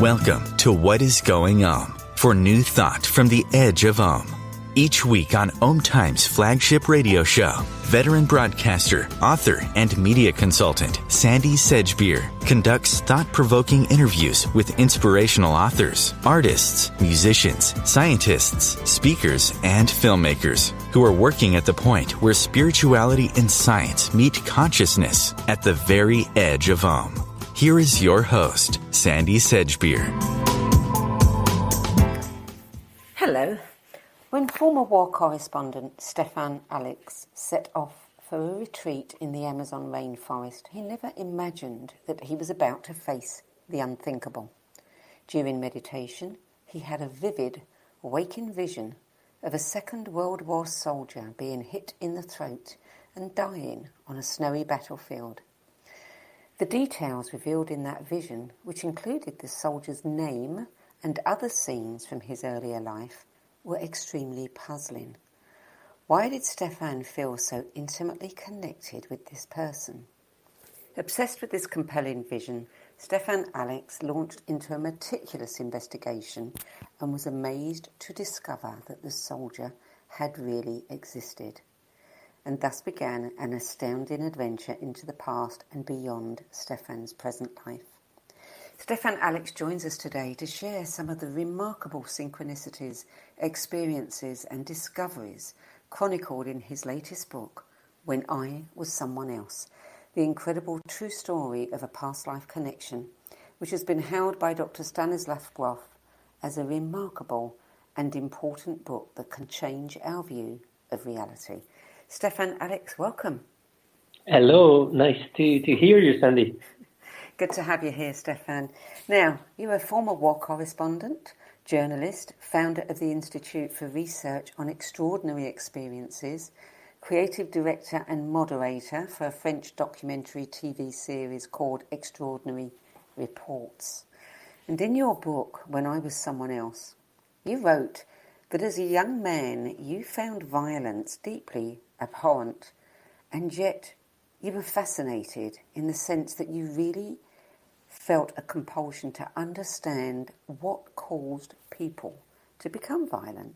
Welcome to What is Going Om for new thought from the edge of Om. Each week on Om Times flagship radio show, veteran broadcaster, author, and media consultant Sandie Sedgbeer conducts thought provoking interviews with inspirational authors, artists, musicians, scientists, speakers, and filmmakers who are working at the point where spirituality and science meet consciousness at the very edge of Om. Here is your host, Sandie Sedgbeer. Hello. When former war correspondent Stéphane Allix set off for a retreat in the Amazon rainforest, he never imagined that he was about to face the unthinkable. During meditation, he had a vivid, waking vision of a Second World War soldier being hit in the throat and dying on a snowy battlefield. The details revealed in that vision, which included the soldier's name and other scenes from his earlier life, were extremely puzzling. Why did Stéphane feel so intimately connected with this person? Obsessed with this compelling vision, Stéphane Allix launched into a meticulous investigation and was amazed to discover that the soldier had really existed and thus began an astounding adventure into the past and beyond Stéphane's present life. Stéphane Allix joins us today to share some of the remarkable synchronicities, experiences, and discoveries chronicled in his latest book, When I Was Someone Else The Incredible True Story of a Past Life Connection, which has been held by Dr. Stanislav Grof as a remarkable and important book that can change our view of reality. Stéphane Allix, welcome. Hello, nice to, to hear you, Sandie. Good to have you here, Stéphane. Now, you're a former war correspondent, journalist, founder of the Institute for Research on Extraordinary Experiences, creative director and moderator for a French documentary TV series called Extraordinary Reports. And in your book, When I Was Someone Else, you wrote that as a young man you found violence deeply abhorrent, and yet you were fascinated in the sense that you really felt a compulsion to understand what caused people to become violent.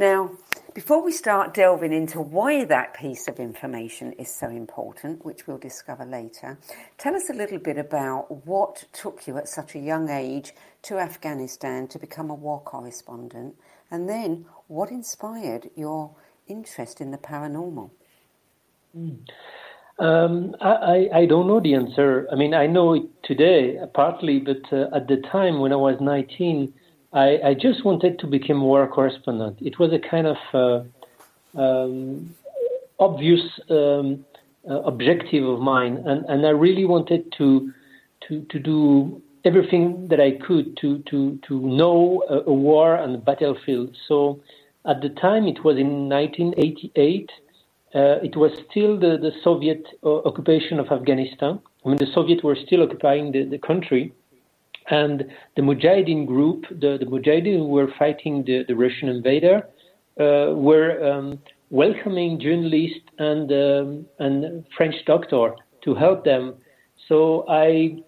Now, before we start delving into why that piece of information is so important, which we'll discover later, tell us a little bit about what took you at such a young age to Afghanistan to become a war correspondent, and then what inspired your interest in the paranormal? Mm. Um, I, I don't know the answer. I mean, I know it today partly, but uh, at the time when I was 19, I, I, just wanted to become war correspondent. It was a kind of uh, um, obvious um, uh, objective of mine, and, and I really wanted to to to do everything that I could to to to know a, a war and a battlefield. So at the time, it was in 1988. Uh, it was still the, the Soviet uh, occupation of Afghanistan. I mean, the Soviets were still occupying the, the country. And the Mujahideen group, the, the Mujahideen who were fighting the, the Russian invader, uh, were um, welcoming journalists and, um, and French doctor to help them. So I,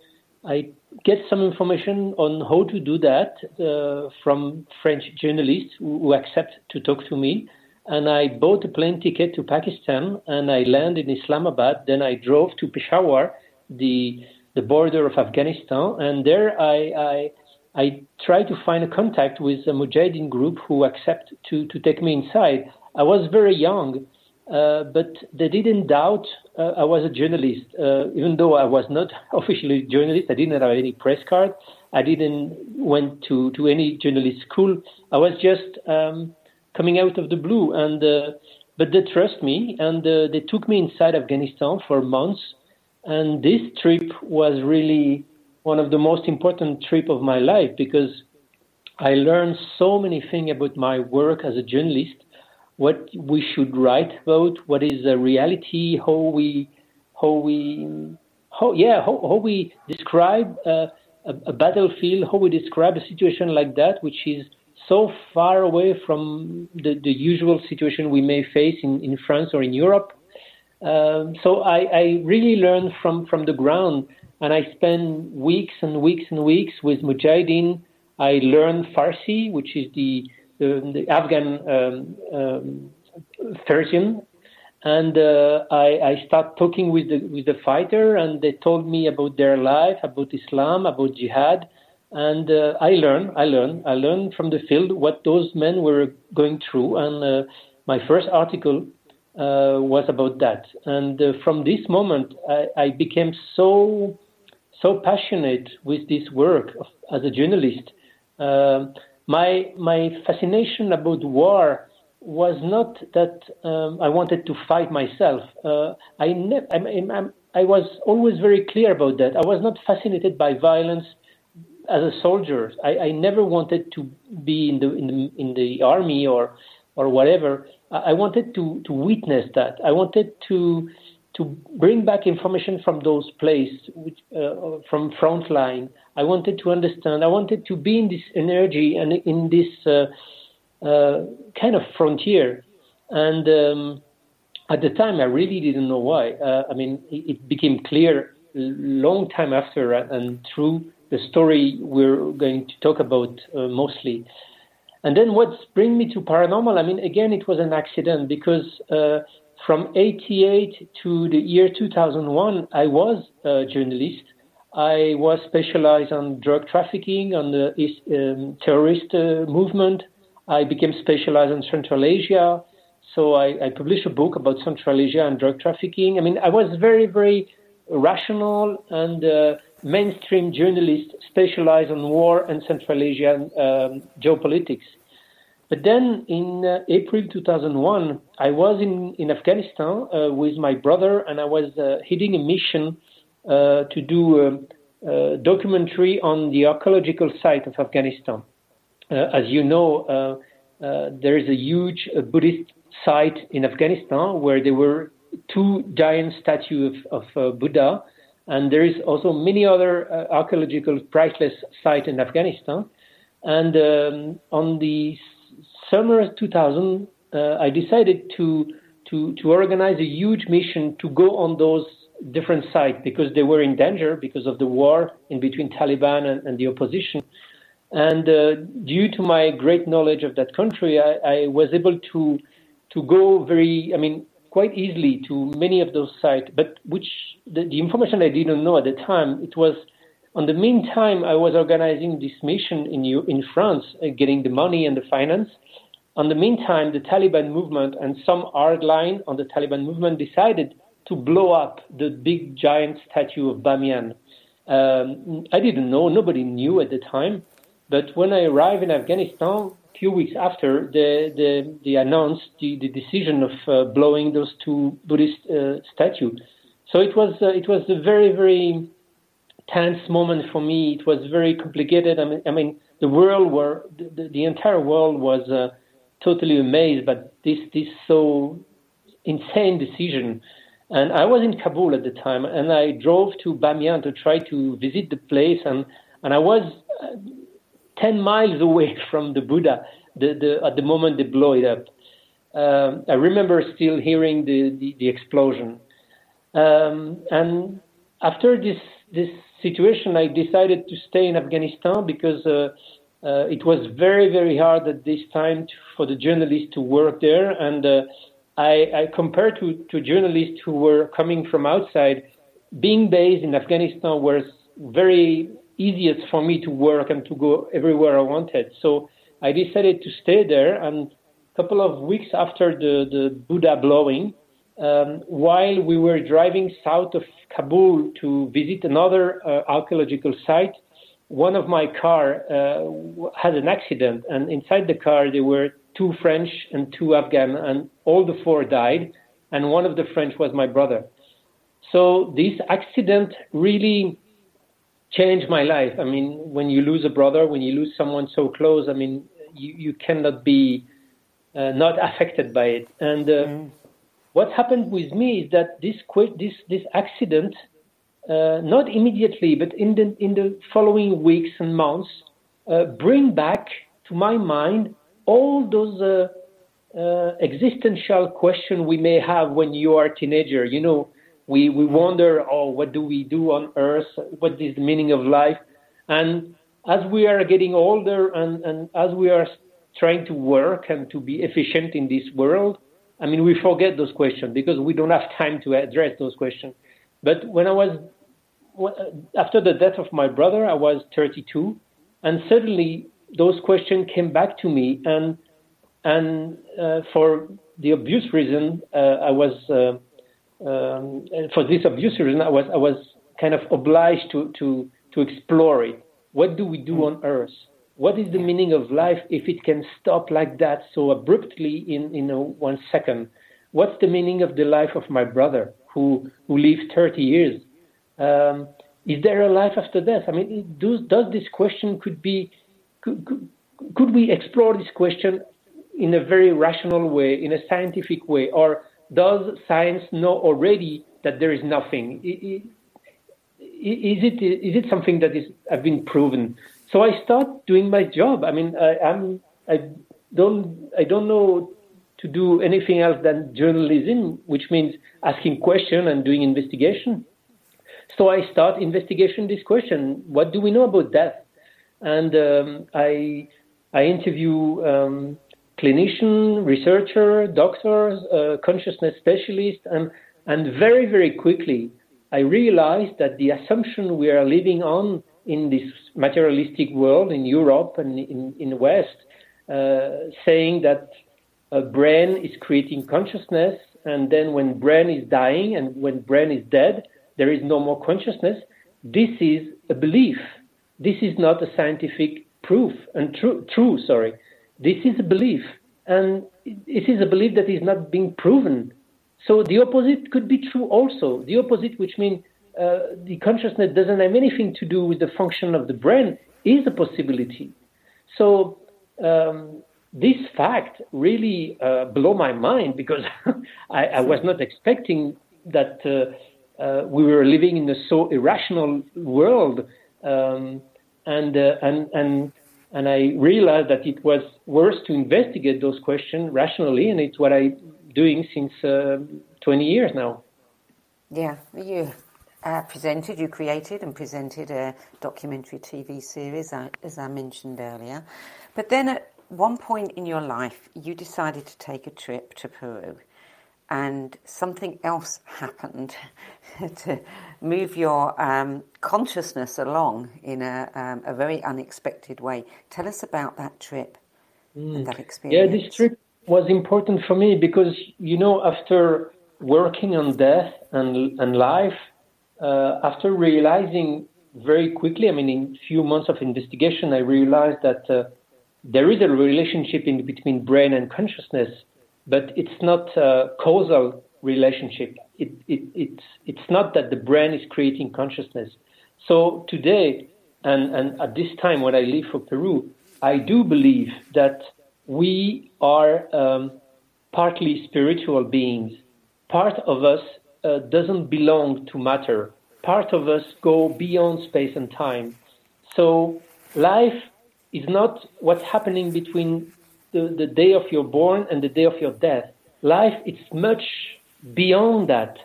I get some information on how to do that uh, from French journalists who, accept to talk to me. And I bought a plane ticket to Pakistan and I landed in Islamabad. Then I drove to Peshawar, the the border of Afghanistan, and there I, I I tried to find a contact with a Mujahideen group who accept to to take me inside. I was very young, uh, but they didn't doubt uh, I was a journalist, uh, even though I was not officially a journalist. I didn't have any press card. I didn't went to, to any journalist school. I was just um, coming out of the blue, and uh, but they trust me, and uh, they took me inside Afghanistan for months. And this trip was really one of the most important trip of my life because I learned so many things about my work as a journalist what we should write about, what is the reality, how we, how we, how yeah, how, how we describe a, a, battlefield, how we describe a situation like that, which is so far away from the, the usual situation we may face in, in France or in Europe. Um, so I, I, really learned from, from the ground, and I spent weeks and weeks and weeks with Mujahideen. I learned Farsi, which is the the, the Afghan um, um, version, and uh, I, I started talking with the with the fighter, and they told me about their life, about Islam, about jihad, and uh, I learned, I learned, I learned from the field what those men were going through, and uh, my first article uh, was about that. And uh, from this moment, I, I, became so so passionate with this work of, as a journalist. Uh, my my fascination about war was not that um, I wanted to fight myself. Uh, I, ne- I, I was always very clear about that. I was not fascinated by violence as a soldier. I, I never wanted to be in the in the in the army or or whatever. I wanted to to witness that. I wanted to to bring back information from those places, uh, from frontline. I wanted to understand. I wanted to be in this energy and in this uh, uh, kind of frontier. And um, at the time, I really didn't know why. Uh, I mean, it, became clear long time after, uh, and through the story we're going to talk about uh, mostly. And then what's bring me to paranormal? I mean, again, it was an accident because uh, from 88 to the year 2001, I was a journalist. I was specialized on drug trafficking, on the um, terrorist uh, movement. I became specialized in Central Asia. So I, I, published a book about Central Asia and drug trafficking. I mean, I was very, very rational and uh, mainstream journalists specialize on war and Central Asian um, geopolitics. But then in uh, April 2001, I was in, in Afghanistan uh, with my brother, and I was uh, heading a mission uh, to do a, a, documentary on the archaeological site of Afghanistan. Uh, as you know, uh, there is a huge Buddhist site in Afghanistan where there were two giant statues of, of Buddha and there is also many other uh, archaeological priceless sites in Afghanistan. And um, on the summer of 2000, uh, I decided to, to, to organize a huge mission to go on those different sites because they were in danger because of the war in between Taliban and, and the opposition. And uh, due to my great knowledge of that country, I, I was able to to go very, I mean, quite easily to many of those sites, but which the, the, information I didn't know at the time, it was on the meantime I was organizing this mission in in France, uh, getting the money and the finance. On the meantime, the Taliban movement and some hardline on the Taliban movement decided to blow up the big giant statue of Bamiyan. Um, I didn't know, nobody knew at the time, but when I arrived in Afghanistan, few weeks after, they, they, they announced the, the decision of uh, blowing those two Buddhist uh, statues. So it was uh, it was a very very tense moment for me. It was very complicated. I mean, I mean the world were the, the entire world was uh, totally amazed by this this so insane decision. And I was in Kabul at the time, and I drove to Bamiyan to try to visit the place, and and I was uh, 10 miles away from the Buddha the, the, at the moment they blow it up. Um, I remember still hearing the, the, the explosion. Um, and after this, this situation, I decided to stay in Afghanistan because uh, uh, it was very, very hard at this time to, for the journalists to work there. And uh, I, I compared to, to journalists who were coming from outside, being based in Afghanistan was very easiest for me to work and to go everywhere I wanted. So I decided to stay there. And a couple of weeks after the, the Buddha blowing, um, while we were driving south of Kabul to visit another uh, archaeological site, one of my car uh, had an accident, and inside the car there were two French and two Afghan, and all the four died, and one of the French was my brother. So this accident really changed my life. I mean, when you lose a brother, when you lose someone so close, I mean, you, you cannot be uh, not affected by it. And uh, mm. what happened with me is that this this this accident, uh, not immediately, but in the in the following weeks and months, uh, bring back to my mind all those. Uh, uh, existential question we may have when you are a teenager. You know, we we wonder, oh, what do we do on Earth? What is the meaning of life? And as we are getting older and, and as we are trying to work and to be efficient in this world, I mean, we forget those questions because we don't have time to address those questions. But when I was after the death of my brother, I was 32, and suddenly those questions came back to me, and and uh, for the obvious reason, uh, I was uh, um, for this obvious reason, I was I was kind of obliged to to to explore it. What do we do on Earth? What is the meaning of life if it can stop like that so abruptly in in a, one second? What's the meaning of the life of my brother who who lived 30 years? Um, is there a life after death? I mean, does, does this question could be could, could, could we explore this question in a very rational way, in a scientific way, or does science know already that there is nothing? Is it is it something that is have been proven? So I start doing my job. I mean, I, I'm I don't I don't know to do anything else than journalism, which means asking questions and doing investigation. So I start investigation this question: What do we know about death? And um, I I interview um, clinician, researcher, doctors, uh, consciousness specialist, and, and very, very quickly, I realized that the assumption we are living on in this materialistic world in Europe and in, in the West, uh, saying that a brain is creating consciousness, and then when brain is dying and when brain is dead, there is no more consciousness. This is a belief. This is not a scientific proof and true. True, sorry. This is a belief, and it is a belief that is not being proven. So the opposite could be true also. The opposite, which means uh, the consciousness doesn't have anything to do with the function of the brain, is a possibility. So um, this fact really uh, blew my mind because I, I, was not expecting that uh, uh, we were living in a so irrational world, um, and uh, and and and I realized that it was worth to investigate those questions rationally, and it's what I'm doing since uh, 20 years now. Yeah, you uh, presented, you created and presented a documentary TV series, uh, as I mentioned earlier. But then at one point in your life, you decided to take a trip to Peru and something else happened to move your um, consciousness along in a, um, a, very unexpected way. Tell us about that trip mm. and that experience. Yeah, this trip was important for me because, you know, after working on death and, and life, uh, after realizing very quickly, I mean, in a few months of investigation, I realized that uh, there is a relationship in between brain and consciousness but it's not a causal relationship. It, it, it's, it's not that the brain is creating consciousness. So today, and, and at this time when I leave for Peru, I do believe that we are um, partly spiritual beings. Part of us uh, doesn't belong to matter. Part of us go beyond space and time. So life is not what's happening between the, the day of your born and the day of your death. Life is much beyond that.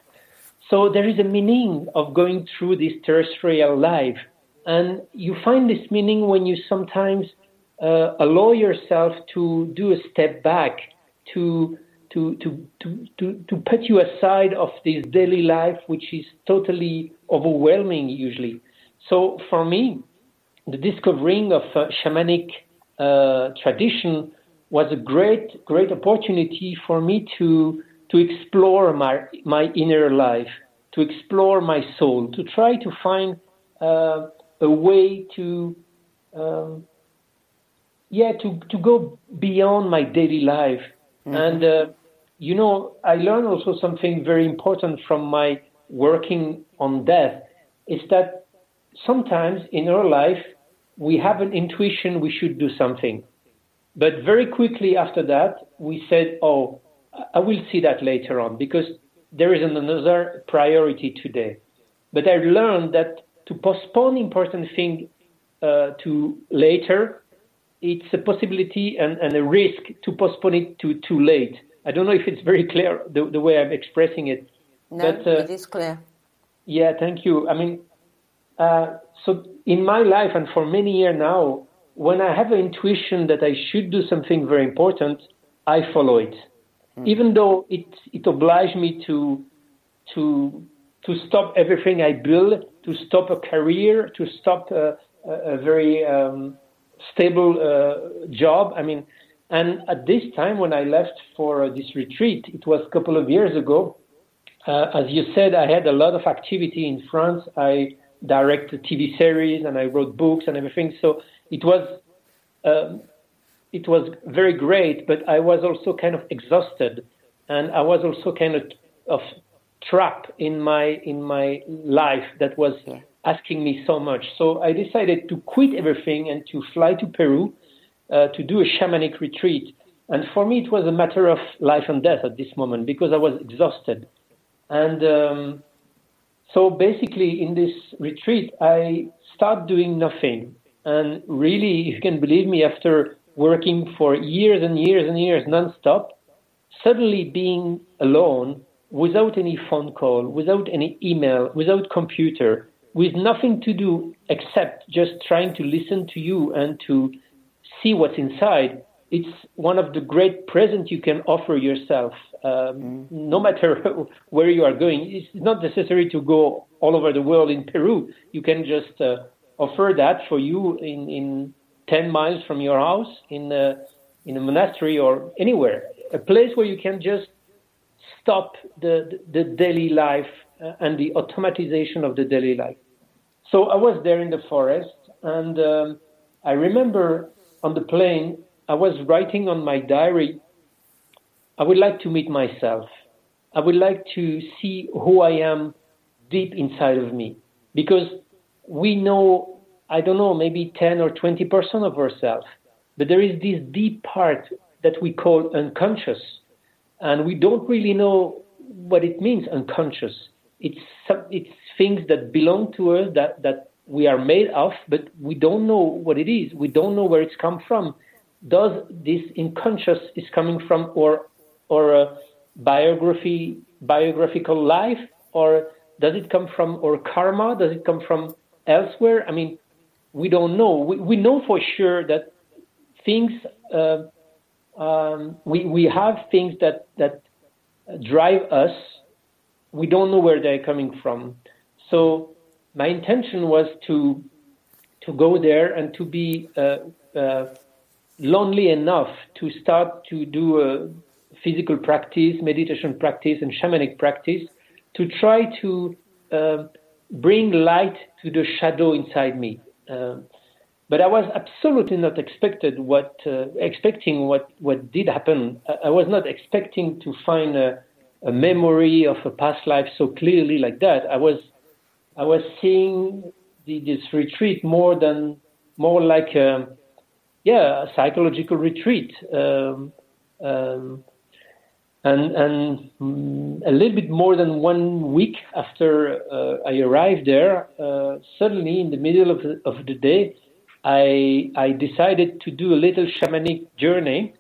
So there is a meaning of going through this terrestrial life. And you find this meaning when you sometimes uh, allow yourself to do a step back, to, to, to, to, to, to put you aside of this daily life, which is totally overwhelming usually. So for me, the discovering of uh, shamanic uh, tradition was a great, great opportunity for me to, to explore my, my inner life, to explore my soul, to try to find uh, a way to, um, yeah, to, to go beyond my daily life. Mm-hmm. And, uh, you know, I learned also something very important from my working on death is that sometimes in our life we have an intuition we should do something but very quickly after that, we said, oh, I will see that later on because there is another priority today. But I learned that to postpone important things uh, to later, it's a possibility and, and, a risk to postpone it to too late. I don't know if it's very clear the, the way I'm expressing it, No, but, uh, it is clear. Yeah, thank you. I mean, uh, so in my life and for many years now, when I have an intuition that I should do something very important, I follow it, mm. even though it it obliges me to to to stop everything I build, to stop a career, to stop a, a, very um, stable uh, job. I mean, and at this time when I left for uh, this retreat, it was a couple of years ago. Uh, as you said, I had a lot of activity in France. I directed TV series and I wrote books and everything. So it was um, it was very great, but I was also kind of exhausted, and I was also kind of of trapped in my in my life that was asking me so much. So I decided to quit everything and to fly to Peru uh, to do a shamanic retreat. And for me, it was a matter of life and death at this moment because I was exhausted. And um, so basically, in this retreat, I start doing nothing. And really, if you can believe me, after working for years and years and years nonstop, suddenly being alone without any phone call, without any email, without computer, with nothing to do except just trying to listen to you and to see what's inside, it's one of the great presents you can offer yourself. Um, mm. No matter where you are going, it's not necessary to go all over the world in Peru. You can just uh, offer that for you in, in 10 miles from your house, in a, in a monastery or anywhere. A place where you can just stop the, the daily life uh, and the automatization of the daily life. So I was there in the forest, and um, I remember on the plane, I was writing on my diary, I would like to meet myself. I would like to see who I am deep inside of me. Because we know, I don't know, maybe 10 or 20% of ourselves, but there is this deep part that we call unconscious. And we don't really know what it means, unconscious. It's, it's things that belong to us that, that we are made of, but we don't know what it is. We don't know where it's come from. Does this unconscious is coming from or or a biography biographical life, or does it come from or karma? Does it come from elsewhere? I mean, we don't know. We, we know for sure that things uh, um, we we have things that that drive us. We don't know where they're coming from. So my intention was to to go there and to be uh, uh, lonely enough to start to do a physical practice, meditation practice, and shamanic practice to try to uh, bring light to the shadow inside me. Um, but I was absolutely not expected what uh, expecting what what did happen. I, I was not expecting to find a, a memory of a past life so clearly like that. I was I was seeing the, this retreat more than more like a yeah a psychological retreat, um, um, and and mm, a little bit more than one week after uh, I arrived there, uh, suddenly in the middle of the, of the day, I I decided to do a little shamanic journey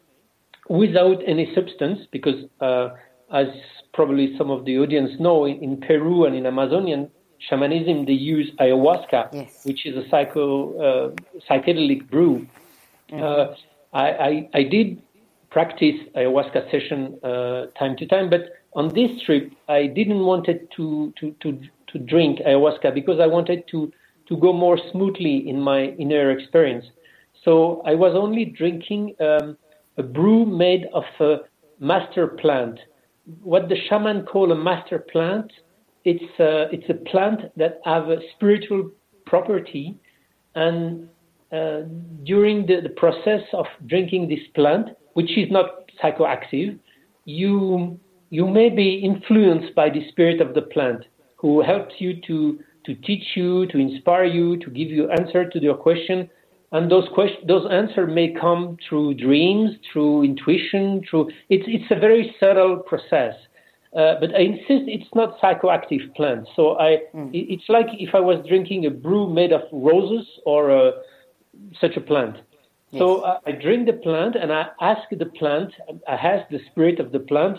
without any substance because. Uh, as probably some of the audience know, in, in Peru and in Amazonian shamanism, they use ayahuasca, yes. which is a psycho, uh, psychedelic brew. Mm-hmm. Uh, I, I, I, did practice ayahuasca session uh, time to time, but on this trip, I didn't want it to, to, to, to drink ayahuasca because I wanted to, to go more smoothly in my inner experience. So I was only drinking um, a brew made of a master plant. What the shaman call a master plant it's a, it's a plant that have a spiritual property, and uh, during the, the process of drinking this plant, which is not psychoactive, you you may be influenced by the spirit of the plant, who helps you to to teach you, to inspire you, to give you answer to your question. And those question, those answers may come through dreams, through intuition, through it's it's a very subtle process. Uh, but I insist it's not psychoactive plant. So I, mm. it's like if I was drinking a brew made of roses or uh, such a plant. Yes. So I, I, drink the plant and I ask the plant, I ask the spirit of the plant,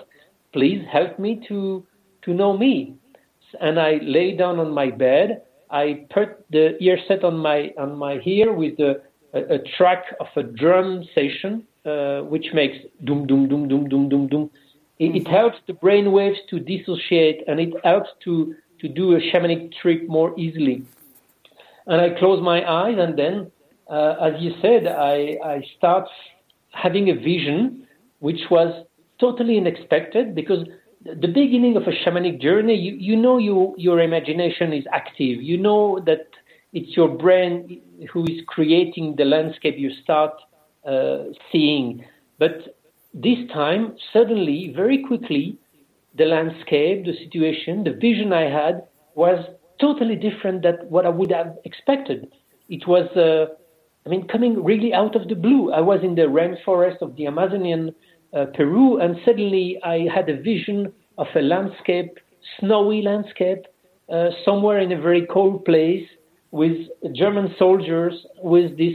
please help me to to know me. And I lay down on my bed. I put the earset on my on my ear with the, a, a track of a drum session, uh, which makes doom doom doom doom doom doom doom. It, it helps the brain waves to dissociate, and it helps to to do a shamanic trick more easily. And I close my eyes, and then, uh, as you said, I, I start having a vision, which was totally unexpected because the beginning of a shamanic journey, you, you know you, your imagination is active. You know that it's your brain who is creating the landscape you start uh, seeing. But this time, suddenly, very quickly, the landscape, the situation, the vision I had was totally different than what I would have expected. It was, uh, I mean, coming really out of the blue. I was in the rainforest of the Amazonian uh, Peru, and suddenly I had a vision of a landscape, snowy landscape, uh, somewhere in a very cold place with German soldiers, with this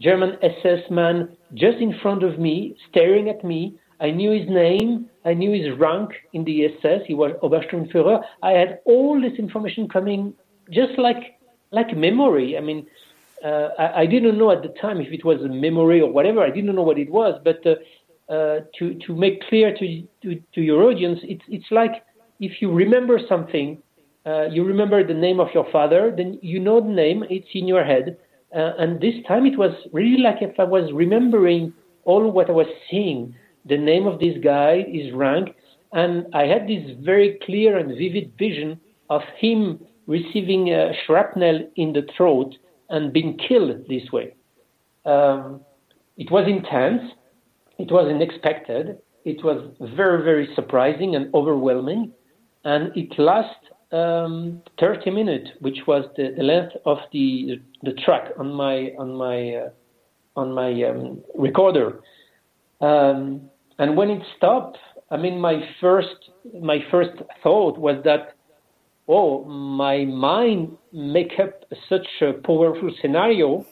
German SS man just in front of me, staring at me. I knew his name, I knew his rank in the SS. He was Obersturmführer. I had all this information coming just like like memory. I mean, uh, I, I, didn't know at the time if it was a memory or whatever. I didn't know what it was, but uh, uh, to to make clear to, to, to your audience, it's it's like if you remember something, uh, you remember the name of your father, then you know the name. It's in your head, uh, and this time it was really like if I was remembering all what I was seeing, the name of this guy, his rank, and I had this very clear and vivid vision of him receiving a shrapnel in the throat and being killed this way. Um, it was intense it was unexpected. It was very, very surprising and overwhelming. And it lasted um, 30 minutes, which was the, the, length of the the track on my on my uh, on my um, recorder. Um, and when it stopped, I mean, my first my first thought was that, oh, my mind make up such a powerful scenario,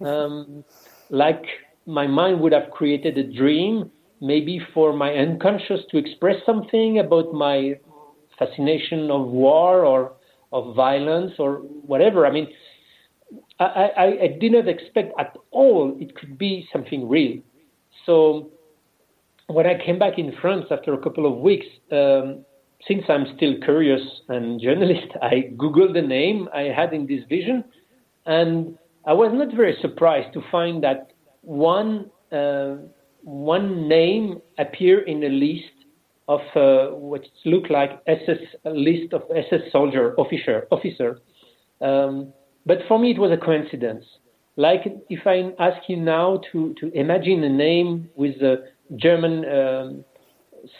um, like my mind would have created a dream, maybe for my unconscious to express something about my fascination of war or of violence or whatever. I mean, I, I, I did not expect at all it could be something real. So when I came back in France after a couple of weeks, um, since I'm still curious and journalist, I googled the name I had in this vision, and I was not very surprised to find that one uh, one name appear in a list of uh, what look like SS list of SS soldier officer officer. Um, but for me, it was a coincidence. Like if I ask you now to to imagine a name with a German um,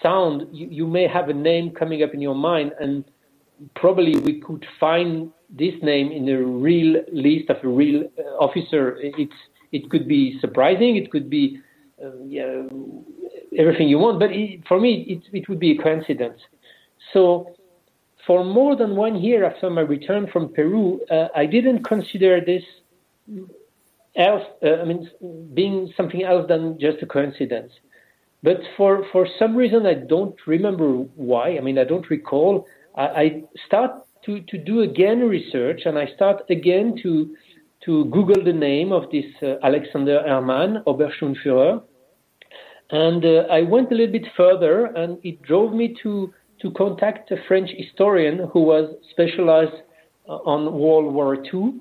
sound, you, you may have a name coming up in your mind, and probably we could find this name in a real list of a real uh, officer. It's it could be surprising. It could be uh, yeah, everything you want. But it, for me, it, it would be a coincidence. So for more than one year after my return from Peru, uh, I didn't consider this else. Uh, I mean, being something else than just a coincidence. But for for some reason, I don't remember why. I mean, I don't recall. I, I start to to do again research, and I start again to to Google the name of this uh, Alexander Hermann, Obersturmführer. And uh, I went a little bit further, and it drove me to, to contact a French historian who was specialized uh, on World War II.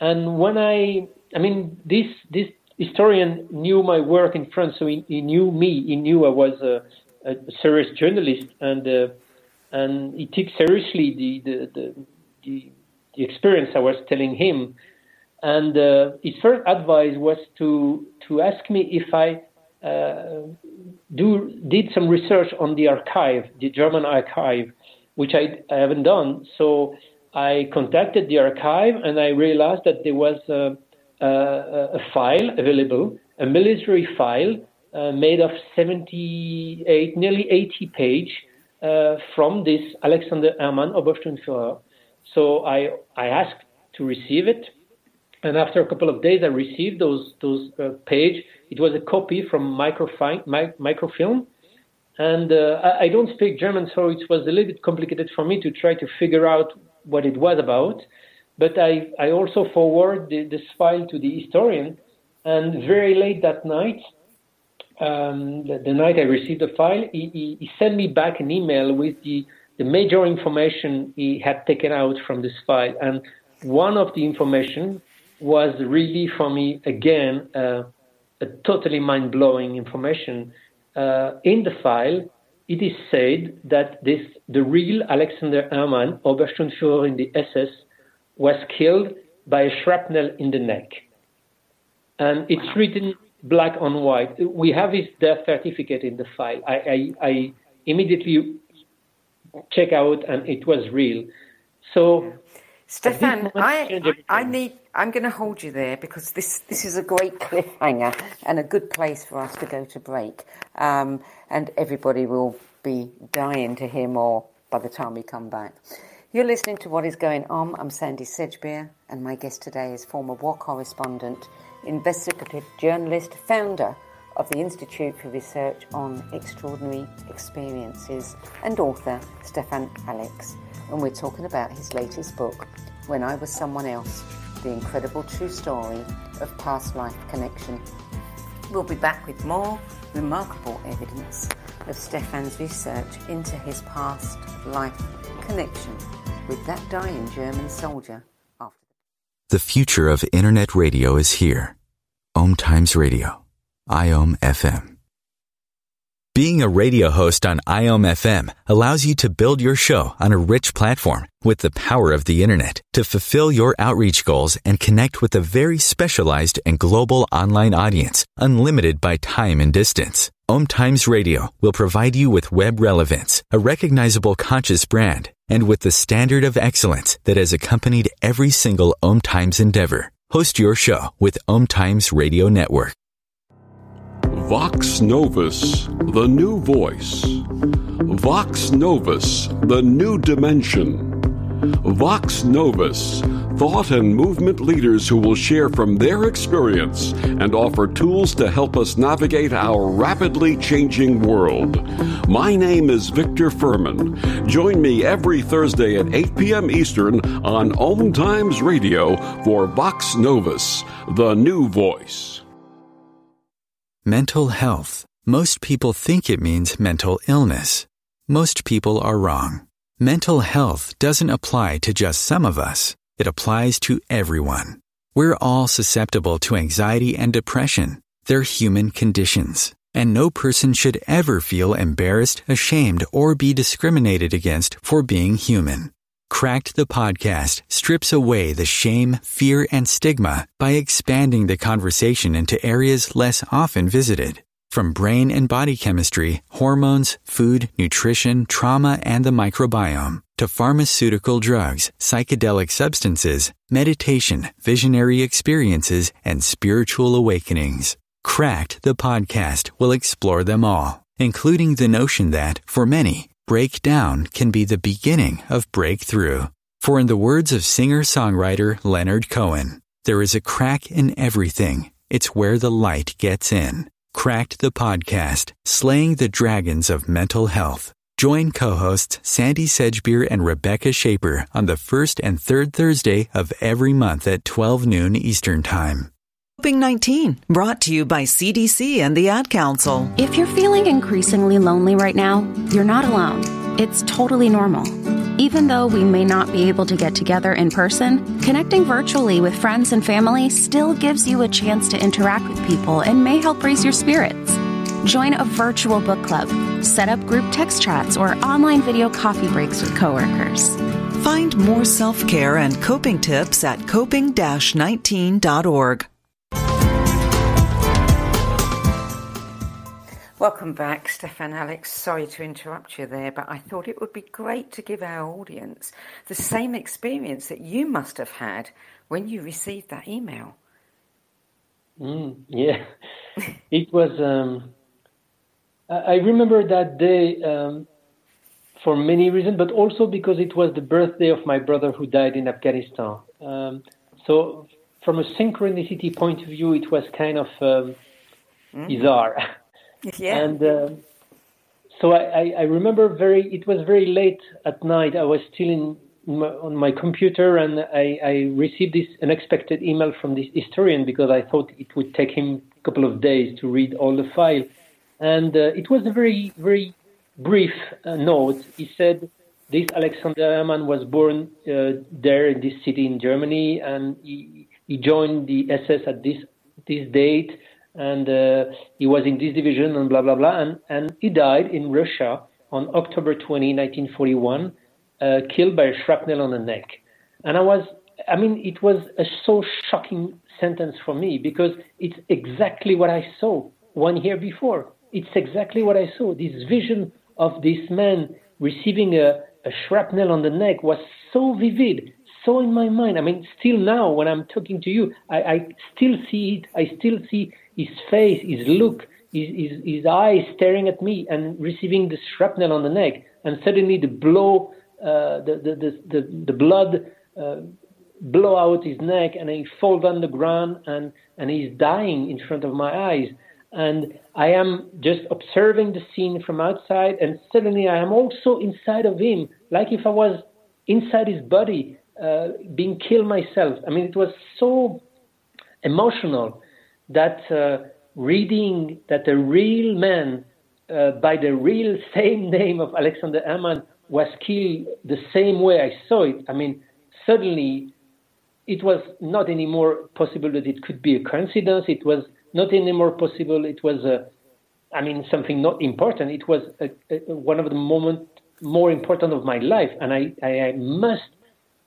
And when I, I mean, this, this historian knew my work in France, so he, he knew me. He knew I was a, a serious journalist, and uh, and he took seriously the the, the the, the experience I was telling him. And uh, his first advice was to to ask me if I uh, do did some research on the archive, the German archive, which I, I, haven't done. So I contacted the archive, and I realized that there was a, a, a file available, a military file uh, made of 78, nearly 80 page uh, from this Alexander Hermann Obersturmführer. So I I asked to receive it and after a couple of days, I received those those uh, page. It was a copy from microfilm, microfilm, and uh, I, I, don't speak German, so it was a little bit complicated for me to try to figure out what it was about. But I, I also forward the, this file to the historian, and very late that night, um, the, the, night I received the file, he, he, he, sent me back an email with the, the major information he had taken out from this file. And one of the information was really for me, again, uh, a totally mind blowing information. Uh, in the file, it is said that this, the real Alexander Hermann, Obersturmführer in the SS, was killed by a shrapnel in the neck. And it's written black on white. We have his death certificate in the file. I, I, I immediately check out, and it was real. So, Stéphane, I, I need. I'm going to hold you there because this this is a great cliffhanger and a good place for us to go to break. Um, and everybody will be dying to hear more by the time we come back. You're listening to What is Going Om. I'm Sandie Sedgbeer, and my guest today is former war correspondent investigative journalist, founder of the Institute for Research on Extraordinary Experiences, and author Stéphane Allix. And we're talking about his latest book, When I Was Someone Else The Incredible True Story of Past Life Connection. We'll be back with more remarkable evidence of Stéphane's research into his past life connection with that dying German soldier. The future of Internet radio is here. Om Times Radio, IOM FM. Being a radio host on IOM FM allows you to build your show on a rich platform with the power of the Internet to fulfill your outreach goals and connect with a very specialized and global online audience, unlimited by time and distance. Om Times Radio will provide you with web relevance, a recognizable conscious brand, and with the standard of excellence that has accompanied every single Om Times endeavor. Host your show with Om Times Radio Network. Vox Novus, the new voice. Vox Novus, the new dimension. Vox Novus, thought and movement leaders who will share from their experience and offer tools to help us navigate our rapidly changing world. My name is Victor Furman. Join me every Thursday at 8 p.m. Eastern on Om Times Radio for Vox Novus, the new voice. Mental health. Most people think it means mental illness. Most people are wrong. Mental health doesn't apply to just some of us. It applies to everyone. We're all susceptible to anxiety and depression. They're human conditions. And no person should ever feel embarrassed, ashamed, or be discriminated against for being human. Cracked the podcast strips away the shame, fear, and stigma by expanding the conversation into areas less often visited. From brain and body chemistry, hormones, food, nutrition, trauma, and the microbiome, to pharmaceutical drugs, psychedelic substances, meditation, visionary experiences, and spiritual awakenings. Cracked, the podcast, will explore them all, including the notion that, for many, breakdown can be the beginning of breakthrough. For in the words of singer-songwriter Leonard Cohen, there is a crack in everything. It's where the light gets in. Cracked the podcast, Slaying the Dragons of Mental Health. Join co-hosts Sandie Sedgbeer and Rebecca Shaper on the first and third Thursday of every month at 12 noon Eastern Time. Coping 19, brought to you by CDC and the Ad Council. If you're feeling increasingly lonely right now, you're not alone. It's totally normal. Even though we may not be able to get together in person, connecting virtually with friends and family still gives you a chance to interact with people and may help raise your spirits. Join a virtual book club, set up group text chats, or online video coffee breaks with coworkers. Find more self care and coping tips at coping 19.org. Welcome back, Stéphane Allix. Sorry to interrupt you there, but I thought it would be great to give our audience the same experience that you must have had when you received that email. Mm, yeah, it was. Um, I remember that day um, for many reasons, but also because it was the birthday of my brother who died in Afghanistan. Um, so, from a synchronicity point of view, it was kind of um, mm. bizarre. Yeah. And uh, so I, I, remember very. It was very late at night. I was still in my, on my computer, and I, I received this unexpected email from this historian because I thought it would take him a couple of days to read all the file, and uh, it was a very very brief uh, note. He said this Alexander Hermann was born uh, there in this city in Germany, and he, he joined the SS at this this date and uh, he was in this division and blah blah blah, and and he died in Russia on October 20, 1941, uh, killed by a shrapnel on the neck. And I was, I mean, it was a so shocking sentence for me because it's exactly what I saw one year before. It's exactly what I saw. This vision of this man receiving a, a shrapnel on the neck was so vivid, so in my mind. I mean, still now when I'm talking to you, I, I still see it. I still see his face, his look, his, his, his eyes staring at me and receiving the shrapnel on the neck. And suddenly the blow, uh, the, the, the, the, the blood uh, blow out his neck and he falls on the ground and, and he's dying in front of my eyes. And I am just observing the scene from outside, and suddenly I am also inside of him, like if I was inside his body, uh, being killed myself. I mean, it was so emotional that uh, reading that a real man uh, by the real same name of Alexander Hermann was killed the same way I saw it. I mean, suddenly it was not anymore possible that it could be a coincidence. It was not anymore possible. It was, a, I mean, something not important. It was a, a, one of the moments more important of my life, and I, I, I must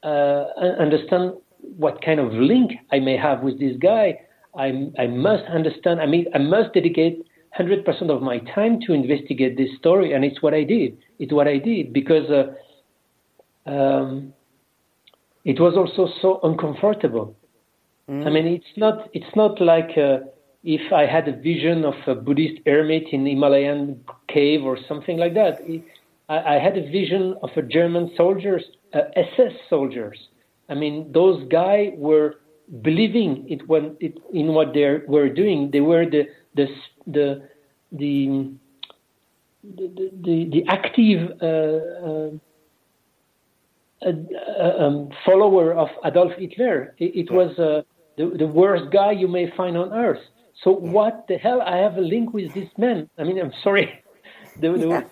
uh, understand what kind of link I may have with this guy I, I must understand, I mean, I must dedicate 100% of my time to investigate this story, and it's what I did. It's what I did because uh, um, it was also so uncomfortable. Mm. I mean, it's not, it's not like uh, if I had a vision of a Buddhist hermit in Himalayan cave or something like that. It, I, I, had a vision of a German soldiers, uh, SS soldiers. I mean, those guys were believing it when it, in what they were doing. They were the the the the the, the, the active uh, uh, uh, um, follower of Adolf Hitler. It, it was uh, the, the worst guy you may find on earth. So what the hell? I have a link with this man. I mean, I'm sorry, the, the, yeah.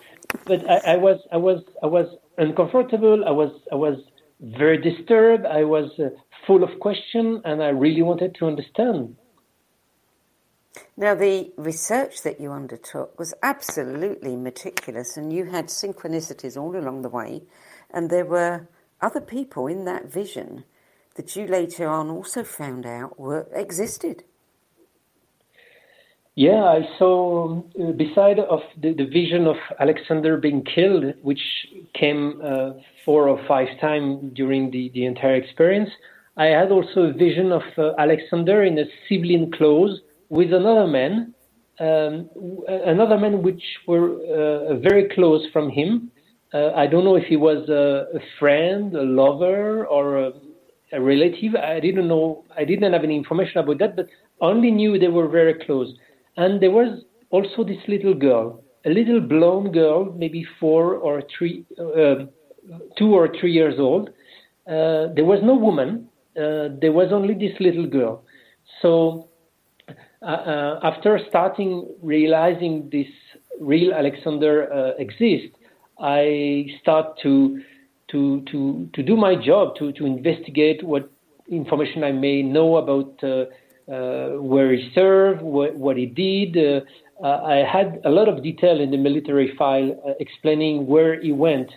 but I, I was I was I was uncomfortable. I was I was very disturbed. I was uh, full of questions, and I really wanted to understand. Now, the research that you undertook was absolutely meticulous, and you had synchronicities all along the way, and there were other people in that vision that you later on also found out were existed. Yeah, I saw uh, beside of the, the, vision of Alexander being killed, which came uh, four or five times during the, the entire experience. I had also a vision of uh, Alexander in a civilian clothes with another man, um, another man which were uh, very close from him. Uh, I don't know if he was a, a friend, a lover, or a, a relative. I didn't know. I didn't have any information about that, but only knew they were very close. And there was also this little girl, a little blonde girl, maybe four or three, uh, two or three years old. Uh, there was no woman. Uh, there was only this little girl. So uh, uh, after starting realizing this real Alexander uh, exists, I start to to to to do my job to to investigate what information I may know about where he served, what, what he did. Uh, uh, I had a lot of detail in the military file explaining where he went.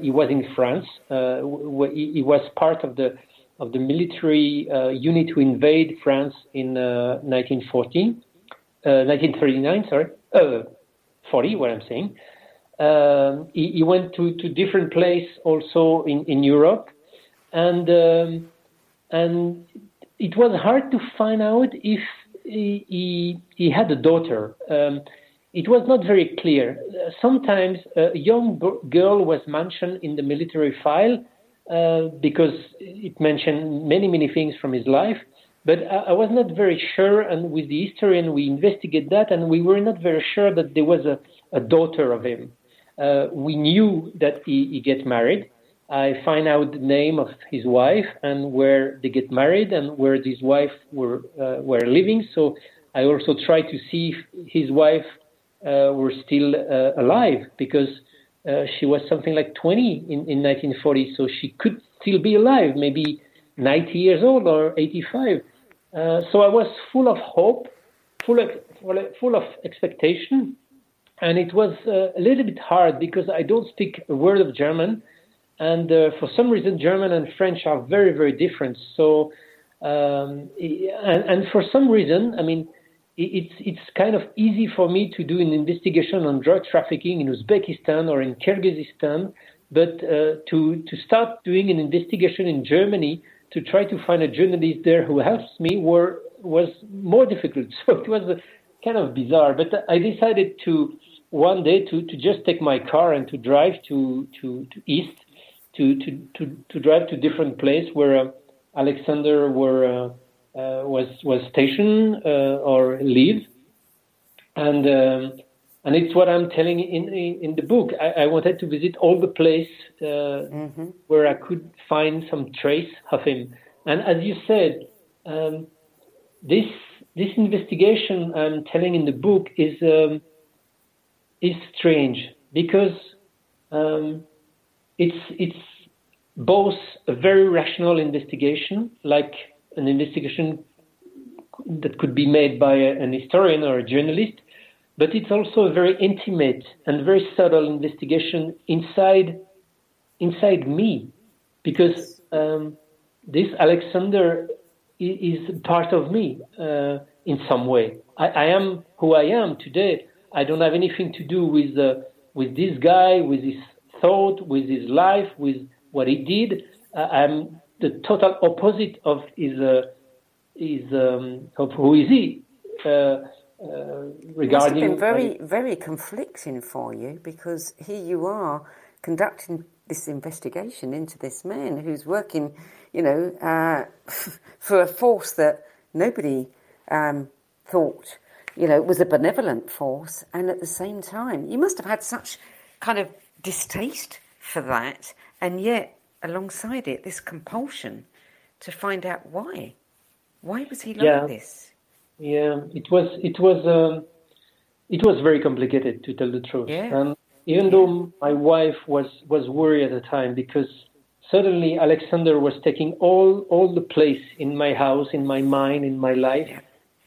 he was in France. He, he, was part of the of the military unit to invade France in 1914, 1939. Sorry, 40. What I'm saying. Um, he, he, went to, to different places also in, in Europe, and um, and it was hard to find out if he, he, he had a daughter. Um, it was not very clear. Sometimes a young girl was mentioned in the military file uh, because it mentioned many, many things from his life. But I, I, was not very sure, and with the historian, we investigate that, and we were not very sure that there was a, a daughter of him. Uh, we knew that he, he get married. I find out the name of his wife and where they get married and where his wife were uh, were living. So I also try to see if his wife uh, were still uh, alive because uh, she was something like 20 in, in 1940, so she could still be alive, maybe 90 years old or 85. Uh, so I was full of hope, full of full of expectation, and it was uh, a little bit hard because I don't speak a word of German, and uh, for some reason German and French are very very different. So um, and, and for some reason, I mean it's it's kind of easy for me to do an investigation on drug trafficking in Uzbekistan or in Kyrgyzstan, but uh, to to start doing an investigation in Germany to try to find a journalist there who helps me were was more difficult. So it was kind of bizarre. But I decided to one day to, to just take my car and to drive to to, to east to, to, to, to drive to different place where uh, Alexander were. Uh, uh, was was stationed uh, or live, and um, and it's what I'm telling in in, in the book. I, I, wanted to visit all the place uh, mm-hmm. where I could find some trace of him. And as you said, um, this this investigation I'm telling in the book is um, is strange because um, it's it's both a very rational investigation, like an investigation that could be made by a, an historian or a journalist, but it's also a very intimate and very subtle investigation inside inside me, because um, this Alexander is, part of me uh, in some way. I, I, am who I am today. I don't have anything to do with uh, with this guy, with his thought, with his life, with what he did. Uh, I'm the total opposite of his uh, his um, of who is he uh, uh, regarding. It been very very conflicting for you because here you are conducting this investigation into this man who's working, you know, uh, for a force that nobody um, thought, you know, was a benevolent force, and at the same time, you must have had such kind of distaste for that, and yet alongside it this compulsion to find out why. Why was he like yeah. this? Yeah, it was it was um, it was very complicated to tell the truth. Yeah. And even yeah. though my wife was was worried at the time because suddenly Alexander was taking all all the place in my house, in my mind, in my life, yeah.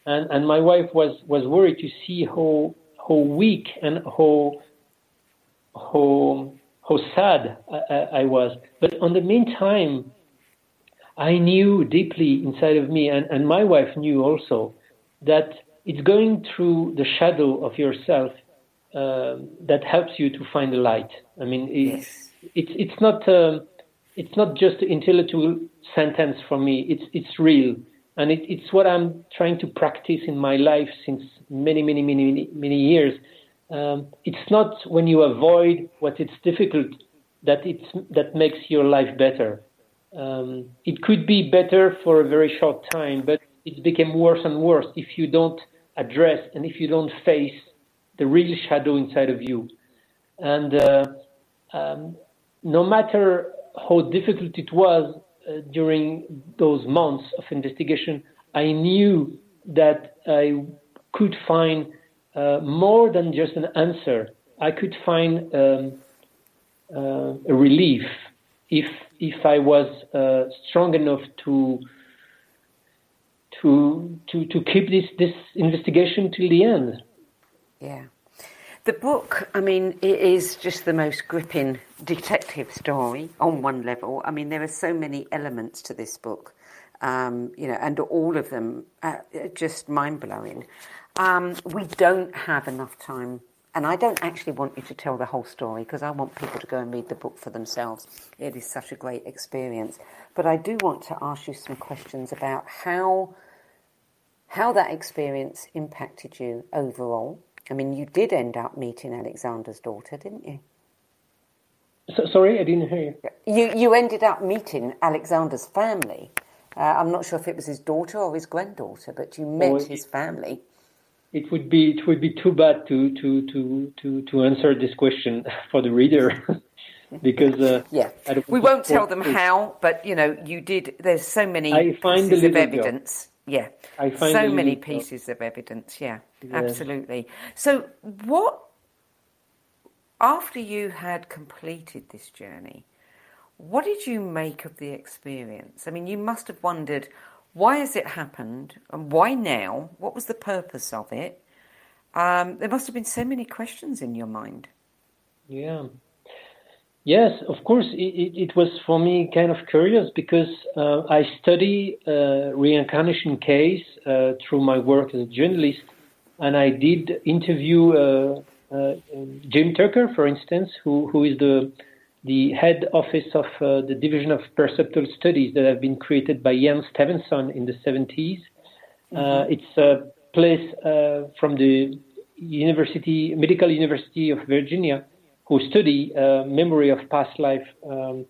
and and my wife was was worried to see how how weak and how how how sad I, I, was. But on the meantime, I knew deeply inside of me, and, and my wife knew also, that it's going through the shadow of yourself uh, that helps you to find the light. I mean, it's yes. it's, it's not um, it's not just an intellectual sentence for me. It's it's real, and it, it's what I'm trying to practice in my life since many many many many, many years um, it's not when you avoid what it's difficult that it's that makes your life better. Um, it could be better for a very short time, but it became worse and worse if you don't address and if you don't face the real shadow inside of you. And uh, um, no matter how difficult it was uh, during those months of investigation, I knew that I could find uh, more than just an answer. I could find um, uh, a relief if if I was uh, strong enough to to to to keep this this investigation till the end. Yeah. The book, I mean, it is just the most gripping detective story on one level. I mean, there are so many elements to this book, um, you know, and all of them are just mind blowing. Um, we don't have enough time. And I don't actually want you to tell the whole story because I want people to go and read the book for themselves. It is such a great experience. But I do want to ask you some questions about how how that experience impacted you overall. I mean, you did end up meeting Alexander's daughter, didn't you? So, sorry, I didn't hear you. You you ended up meeting Alexander's family. Uh, I'm not sure if it was his daughter or his granddaughter, but you met oh, his family. It would be it would be too bad to to to to to answer this question for the reader. because uh, yeah, we won't tell them how, but you know, you did. There's so many pieces of evidence. Yeah, I find so many pieces of evidence. Yeah, yeah, absolutely. So, what after you had completed this journey? What did you make of the experience? I mean, you must have wondered why has it happened and why now? What was the purpose of it? Um, there must have been so many questions in your mind. Yeah. Yes, of course. It, it, was for me kind of curious because uh, I study uh, reincarnation case uh, through my work as a journalist, and I did interview uh, uh, Jim Tucker, for instance, who who is the the head office of uh, the Division of Perceptual Studies that have been created by Ian Stevenson in the 70s. Uh, mm-hmm. it's a place uh, from the University, Medical University of Virginia, who study uh, memory of past life. Um,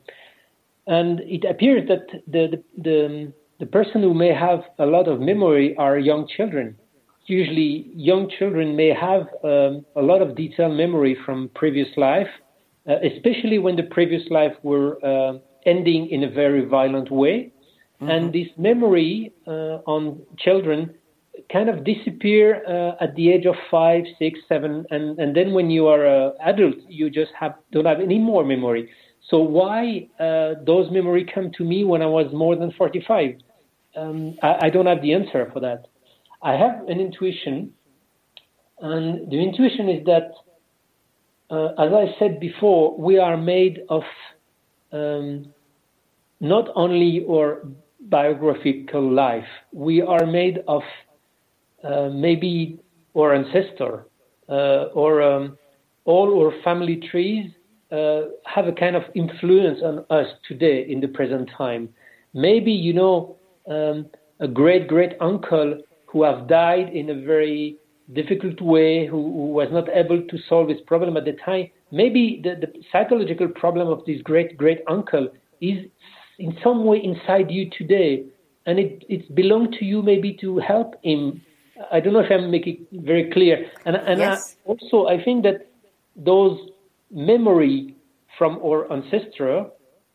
and it appears that the, the, the, the person who may have a lot of memory are young children. Usually, young children may have um, a lot of detailed memory from previous life, uh, especially when the previous life were uh, ending in a very violent way. Mm-hmm. And this memory uh, on children kind of disappear uh, at the age of five, six, seven, and, and then when you are an adult, you just have don't have any more memory. So why uh, those memory come to me when I was more than 45? Um, I, I, don't have the answer for that. I have an intuition, and the intuition is that uh, as I said before, we are made of um, not only our biographical life, we are made of uh, maybe our ancestor uh, or um, all our family trees uh, have a kind of influence on us today in the present time. Maybe, you know, um, a great great uncle who have died in a very difficult way, who, who, was not able to solve his problem at the time, maybe the, the psychological problem of this great great uncle is in some way inside you today, and it it belongs to you maybe to help him. I don't know if I'm making it very clear. And and yes. I, also I think that those memory from our ancestor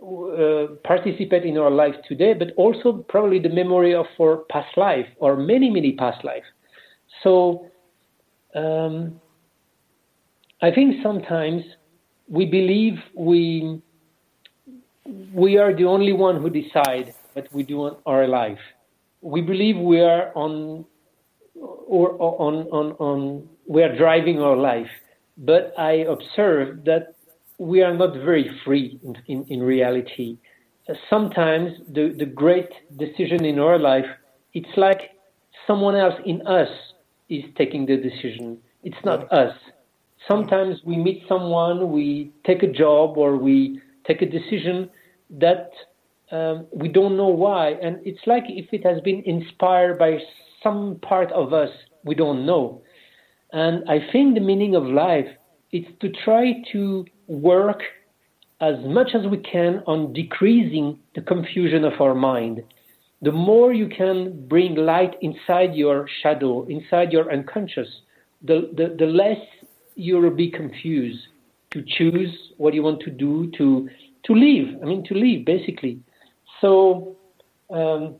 uh, participate in our life today, but also probably the memory of our past life or many many past life. So um, I think sometimes we believe we we are the only one who decide what we do on our life. We believe we are on or on on on we are driving our life, but I observe that we are not very free in, in, in reality. Sometimes the, the great decision in our life, it's like someone else in us is taking the decision. It's not us. Sometimes we meet someone, we take a job, or we take a decision that um, we don't know why. And it's like if it has been inspired by some part of us we don't know. And I think the meaning of life is to try to work as much as we can on decreasing the confusion of our mind the more you can bring light inside your shadow, inside your unconscious, the, the, the less you'll be confused to choose what you want to do, to, to live. I mean, to live, basically. So, um,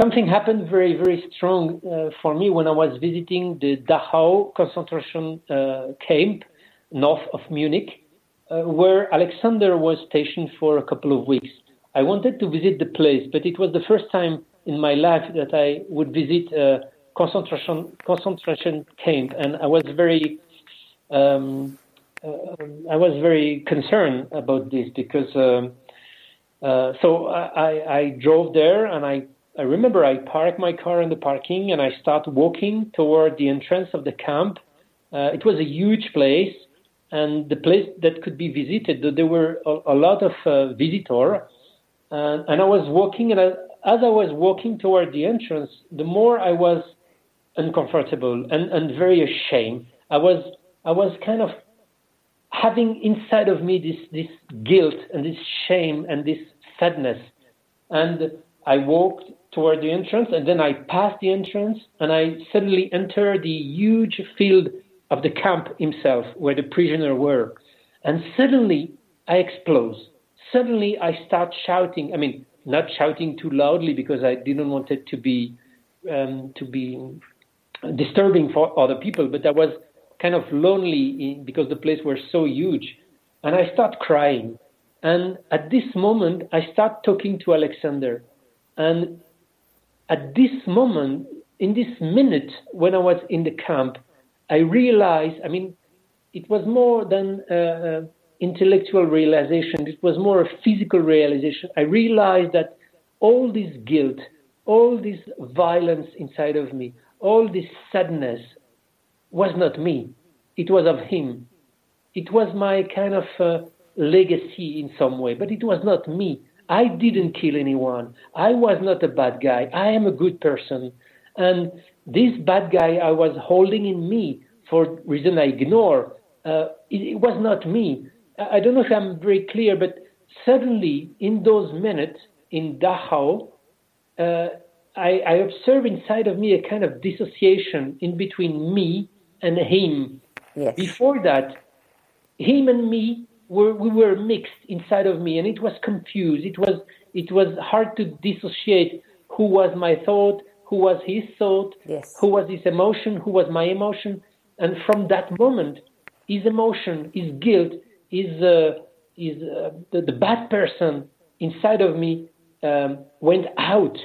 something happened very, very strong uh, for me when I was visiting the Dachau concentration uh, camp north of Munich, uh, where Alexander was stationed for a couple of weeks. I wanted to visit the place, but it was the first time in my life that I would visit a concentration concentration camp, and I was very um, uh, I was very concerned about this because um, uh, so I, I drove there and I I remember I parked my car in the parking and I started walking toward the entrance of the camp. Uh, it was a huge place and the place that could be visited. There were a, a lot of uh, visitors and, and I was walking, and I, as I was walking toward the entrance, the more I was uncomfortable and, and very ashamed. I was I was kind of having inside of me this this guilt and this shame and this sadness, and I walked toward the entrance, and then I passed the entrance, and I suddenly enter the huge field of the camp himself, where the prisoners were. And suddenly I explode. Suddenly I start shouting. I mean, not shouting too loudly because I didn't want it to be um, to be disturbing for other people, but I was kind of lonely because the place was so huge, and I start crying. And at this moment, I start talking to Alexander, and at this moment, in this minute when I was in the camp, I realized. I mean, it was more than. Uh, intellectual realization, it was more a physical realization. I realized that all this guilt, all this violence inside of me, all this sadness was not me. It was of him. It was my kind of uh, legacy in some way, but it was not me. I didn't kill anyone. I was not a bad guy. I am a good person. And this bad guy I was holding in me for reason I ignore, uh, it, it was not me. I don't know if I'm very clear, but suddenly in those minutes in Dachau, uh, I, I observe inside of me a kind of dissociation in between me and him. Yes. Before that, him and me were we were mixed inside of me, and it was confused. It was it was hard to dissociate who was my thought, who was his thought, yes. who was his emotion, who was my emotion, and from that moment, his emotion, his guilt, is uh, is uh, the, the, bad person inside of me um, went out.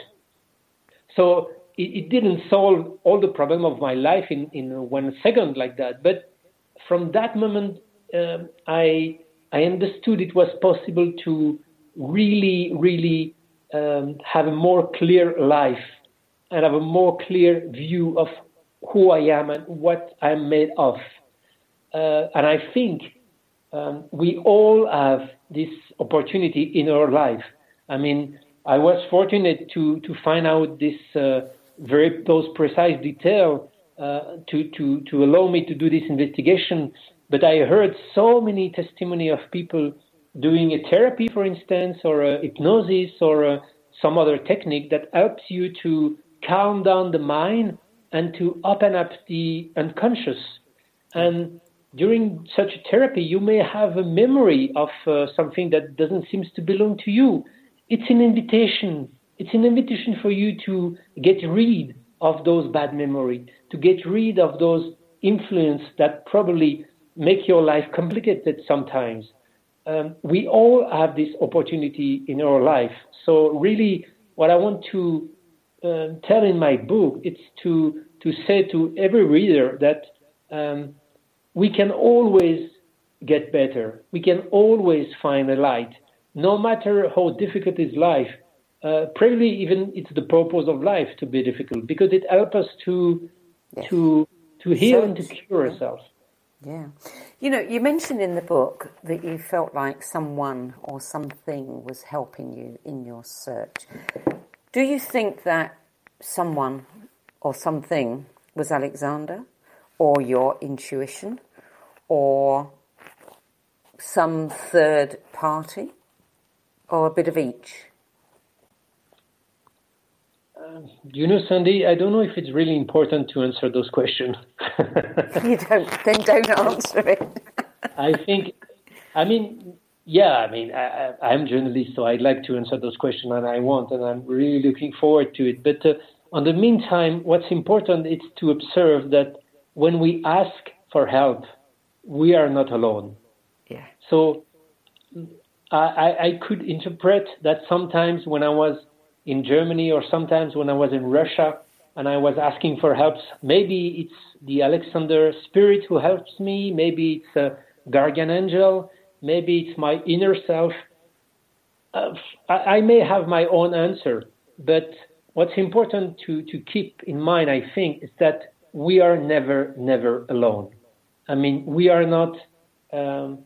So it, it, didn't solve all the problem of my life in, in one second like that. But from that moment, um, I I understood it was possible to really, really um, have a more clear life and have a more clear view of who I am and what I'm made of. Uh, and I think um, we all have this opportunity in our life. I mean, I was fortunate to to find out this uh, very those precise detail uh, to to to allow me to do this investigation. But I heard so many testimony of people doing a therapy, for instance, or a hypnosis, or a, some other technique that helps you to calm down the mind and to open up the unconscious. And during such a therapy, you may have a memory of uh, something that doesn't seem to belong to you. It's an invitation. It's an invitation for you to get rid of those bad memories, to get rid of those influence that probably make your life complicated sometimes. Um, we all have this opportunity in our life. So really, what I want to uh, tell in my book, it's to to say to every reader that um, we can always get better. We can always find a light, no matter how difficult is life. Uh, probably even it's the purpose of life to be difficult because it helps us to yes. to to heal so, and to cure ourselves. Yeah. You know, you mentioned in the book that you felt like someone or something was helping you in your search. Do you think that someone or something was Alexander? Or your intuition or some third party or a bit of each? Uh, you know, Sandie, I don't know if it's really important to answer those questions. you don't, then don't answer it. I think, I mean, yeah, I mean, I, am a journalist, so I'd like to answer those questions, and I want, and I'm really looking forward to it. But uh, on the meantime, what's important is to observe that when we ask for help, we are not alone. Yeah. So I, I could interpret that sometimes when I was in Germany or sometimes when I was in Russia and I was asking for help, maybe it's the Alexander spirit who helps me, maybe it's a guardian angel, maybe it's my inner self. Uh, I, I may have my own answer, but what's important to, to keep in mind, I think, is that we are never, never alone. I mean, we are not um,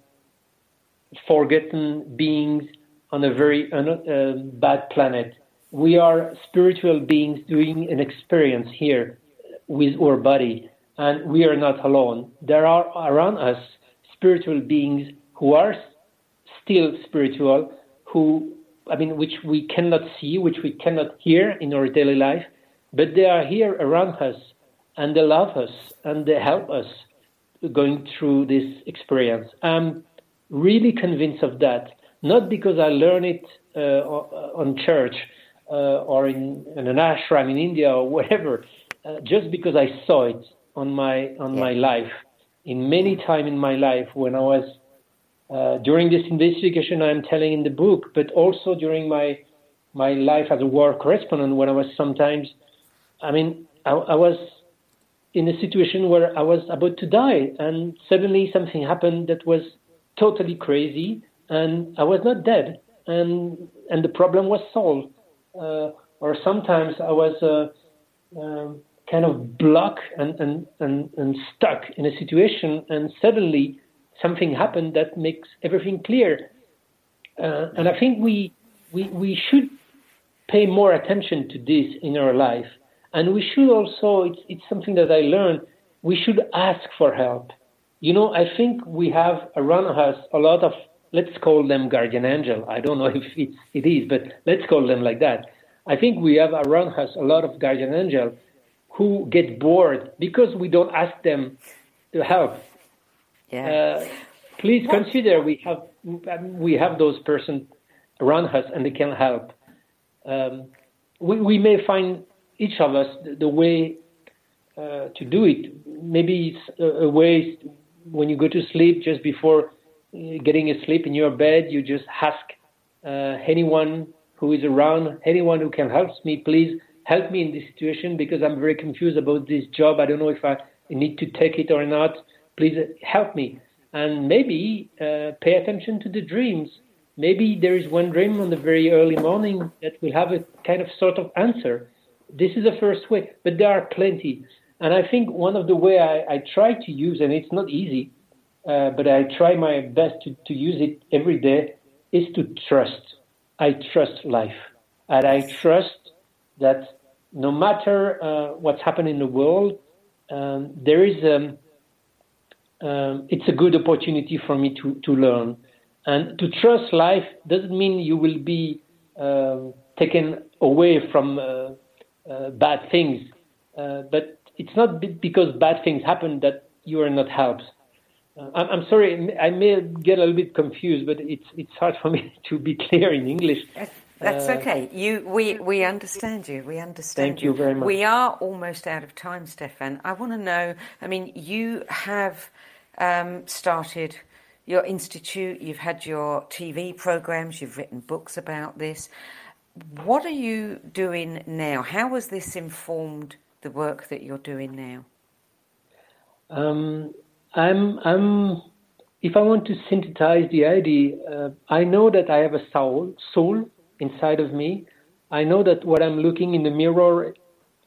forgotten beings on a very uh, bad planet. We are spiritual beings doing an experience here with our body, and we are not alone. There are around us spiritual beings who are still spiritual, who I mean, which we cannot see, which we cannot hear in our daily life, but they are here around us and they love us and they help us going through this experience. I'm really convinced of that, not because I learned it uh, on church uh, or in, in, an ashram in India or whatever, uh, just because I saw it on my on yeah. my life. In many time in my life when I was uh, during this investigation I'm telling in the book, but also during my my life as a war correspondent when I was sometimes, I mean, I, I was in a situation where I was about to die, and suddenly something happened that was totally crazy, and I was not dead, and and the problem was solved. Uh, or sometimes I was uh, um, kind of blocked and, and, and, and stuck in a situation, and suddenly something happened that makes everything clear. Uh, and I think we, we, we should pay more attention to this in our life. And we should also, it's, it's something that I learned, we should ask for help. You know, I think we have around us a lot of, let's call them guardian angel. I don't know if it's, it is, but let's call them like that. I think we have around us a lot of guardian angel who get bored because we don't ask them to help. Yeah. Uh, please what? consider we have we have those person around us and they can help. Um, we, we may find each of us the, way uh, to do it. Maybe it's a, a, way when you go to sleep, just before uh, getting asleep in your bed, you just ask uh, anyone who is around, anyone who can help me, please help me in this situation because I'm very confused about this job. I don't know if I need to take it or not. Please help me. And maybe uh, pay attention to the dreams. Maybe there is one dream on the very early morning that will have a kind of sort of answer. This is the first way, but there are plenty. And I think one of the way I, I try to use, and it's not easy, uh, but I try my best to, to use it every day, is to trust. I trust life. And I trust that no matter uh, what's happening in the world, um, there is um, um, it's a good opportunity for me to, to learn. And to trust life doesn't mean you will be um, taken away from uh, bad things, uh, but it's not because bad things happen that you are not helped. Uh, I'm, I'm, sorry, I may get a little bit confused, but it's it's hard for me to be clear in English. That's uh, okay. You, we, we understand you. We understand thank you. you very much. We are almost out of time, Stéphane. I want to know. I mean, you have um, started your institute. You've had your TV programs. You've written books about this. What are you doing now? How has this informed the work that you're doing now? Um, I'm, I'm. If I want to synthesize the idea, uh, I know that I have a soul, soul inside of me. I know that what I'm looking in the mirror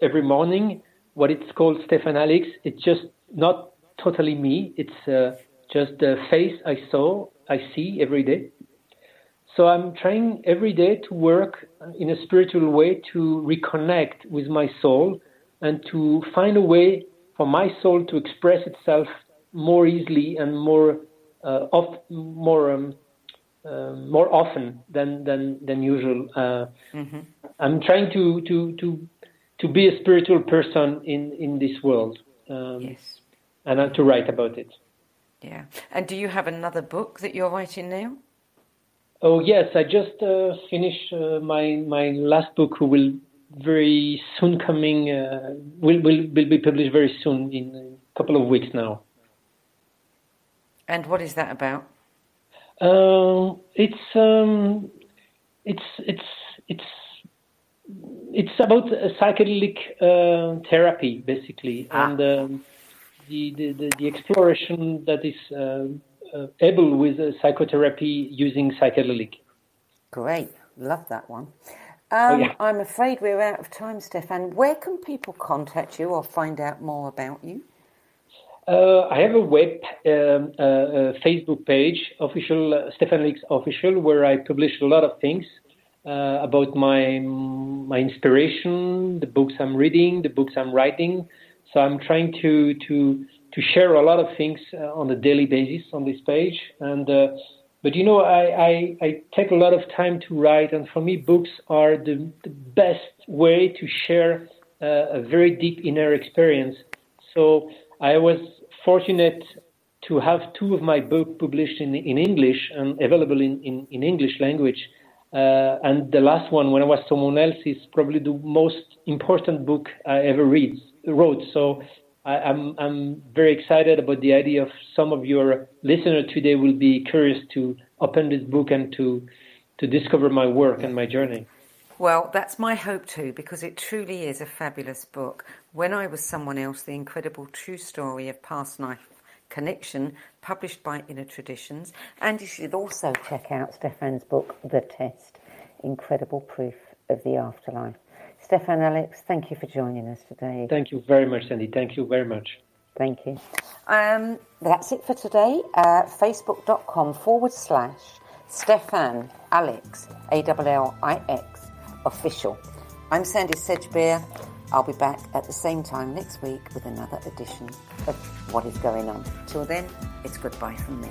every morning, what it's called Stéphane Allix, it's just not totally me. It's uh, just the face I saw, I see every day. So I'm trying every day to work in a spiritual way to reconnect with my soul and to find a way for my soul to express itself more easily and more uh, off, more um, uh, more often than than than usual. Uh, mm-hmm. I'm trying to to to to be a spiritual person in in this world. Um, yes, and to write about it. Yeah, and do you have another book that you're writing now? Oh yes, I just uh, finished uh, my my last book, who will very soon coming uh, will will will be published very soon in a couple of weeks now. And what is that about? Uh, it's um, it's it's it's it's about psychedelic uh, therapy basically, ah. and um, the, the, the exploration that is uh able with psychotherapy using psychedelic. Great, love that one. Um, oh, yeah. I'm afraid we're out of time, Stéphane. Where can people contact you or find out more about you? Uh, I have a web um, uh, uh, Facebook page, official uh, Stéphane Allix official, where I publish a lot of things uh, about my my inspiration, the books I'm reading, the books I'm writing. So I'm trying to to to share a lot of things uh, on a daily basis on this page, and but you know, I, I, I, take a lot of time to write, and for me, books are the, the best way to share uh, a very deep inner experience. So I was fortunate to have two of my books published in, in English and available in, in, in English language. Uh, and the last one, When I Was Someone Else, is probably the most important book I ever read, wrote. So I, am I'm, I'm very excited about the idea of some of your listeners today will be curious to open this book and to to discover my work and my journey. Well, that's my hope too, because it truly is a fabulous book. When I Was Someone Else, the incredible true story of past life connection, published by Inner Traditions. And you should also check out Stéphane's book, The Test Incredible Proof of the Afterlife. Stéphane, Allix, thank you for joining us today. Thank you very much, Sandie. Thank you very much. Thank you. Um, that's it for today. Uh, Facebook.com forward slash Stéphane Allix, A L L I X, official. I'm Sandie Sedgbeer. I'll be back at the same time next week with another edition of What is Going Om. Till then, it's goodbye from me.